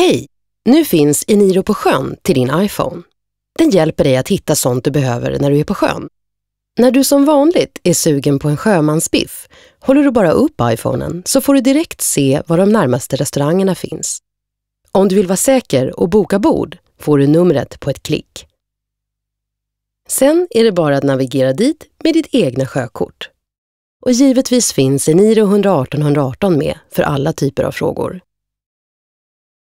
Hej! Nu finns Eniro på sjön till din iPhone. Den hjälper dig att hitta sånt du behöver när du är på sjön. När du som vanligt är sugen på en sjömansbiff håller du bara upp iPhonen så får du direkt se var de närmaste restaurangerna finns. Om du vill vara säker och boka bord får du numret på ett klick. Sen är det bara att navigera dit med ditt egna sjökort. Och givetvis finns Eniro 118 118 med för alla typer av frågor.